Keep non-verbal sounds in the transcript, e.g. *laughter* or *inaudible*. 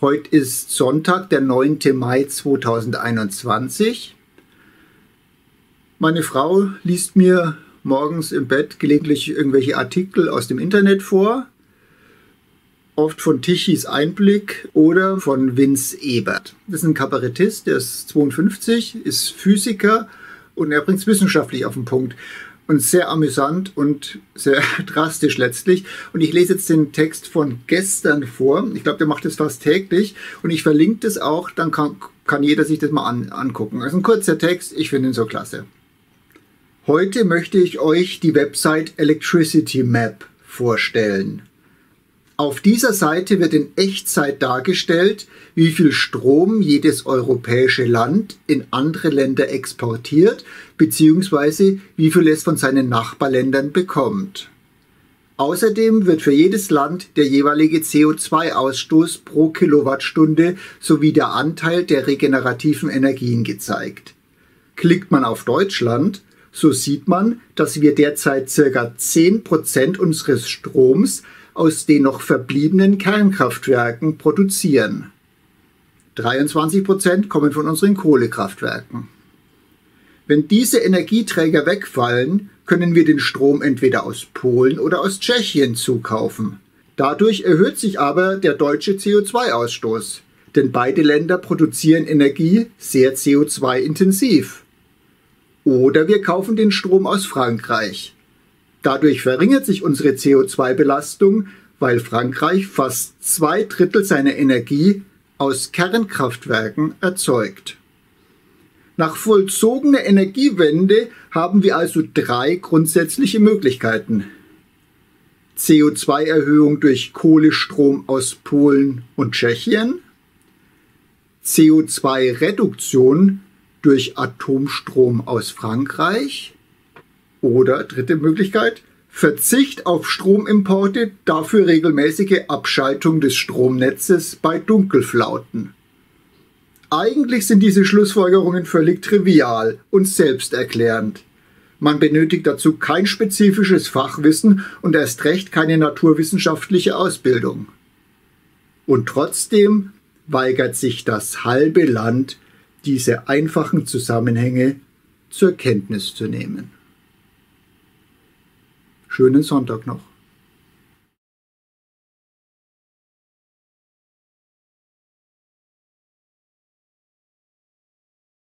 Heute ist Sonntag, der 9. Mai 2021. Meine Frau liest mir morgens im Bett gelegentlich irgendwelche Artikel aus dem Internet vor. Oft von Tichys Einblick oder von Vince Ebert. Das ist ein Kabarettist, der ist 52, ist Physiker und er bringt es wissenschaftlich auf den Punkt und sehr amüsant und sehr *laughs* drastisch letztlich. Und ich lese jetzt den Text von gestern vor. Ich glaube, der macht das fast täglich und ich verlinke das auch, dann kann, kann jeder sich das mal an, angucken. Also ein kurzer Text, ich finde ihn so klasse. Heute möchte ich euch die Website Electricity Map vorstellen. Auf dieser Seite wird in Echtzeit dargestellt, wie viel Strom jedes europäische Land in andere Länder exportiert bzw. wie viel es von seinen Nachbarländern bekommt. Außerdem wird für jedes Land der jeweilige CO2-Ausstoß pro Kilowattstunde sowie der Anteil der regenerativen Energien gezeigt. Klickt man auf Deutschland, so sieht man, dass wir derzeit ca. 10% unseres Stroms aus den noch verbliebenen Kernkraftwerken produzieren. 23 Prozent kommen von unseren Kohlekraftwerken. Wenn diese Energieträger wegfallen, können wir den Strom entweder aus Polen oder aus Tschechien zukaufen. Dadurch erhöht sich aber der deutsche CO2-Ausstoß, denn beide Länder produzieren Energie sehr CO2-intensiv. Oder wir kaufen den Strom aus Frankreich. Dadurch verringert sich unsere CO2-Belastung, weil Frankreich fast zwei Drittel seiner Energie aus Kernkraftwerken erzeugt. Nach vollzogener Energiewende haben wir also drei grundsätzliche Möglichkeiten. CO2-Erhöhung durch Kohlestrom aus Polen und Tschechien, CO2-Reduktion durch Atomstrom aus Frankreich oder dritte Möglichkeit, Verzicht auf Stromimporte, dafür regelmäßige Abschaltung des Stromnetzes bei Dunkelflauten. Eigentlich sind diese Schlussfolgerungen völlig trivial und selbsterklärend. Man benötigt dazu kein spezifisches Fachwissen und erst recht keine naturwissenschaftliche Ausbildung. Und trotzdem weigert sich das halbe Land, diese einfachen Zusammenhänge zur Kenntnis zu nehmen. Schönen Sonntag noch.